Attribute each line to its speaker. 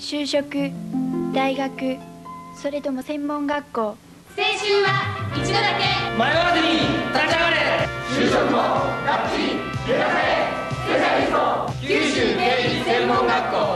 Speaker 1: 就職大学それとも専門学校。
Speaker 2: 青春は一度だけ。
Speaker 3: 迷わずに立ち上がれ。
Speaker 4: 就職もがっちり目指せスペシャリスト九州定理専門学校。